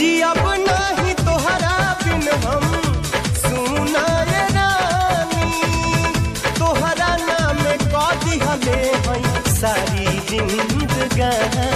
जी, अब नाही तोहरा बिन हम सुना ये रानी। तोहरा नाम कौ दिहले हई सारी जिंदगानी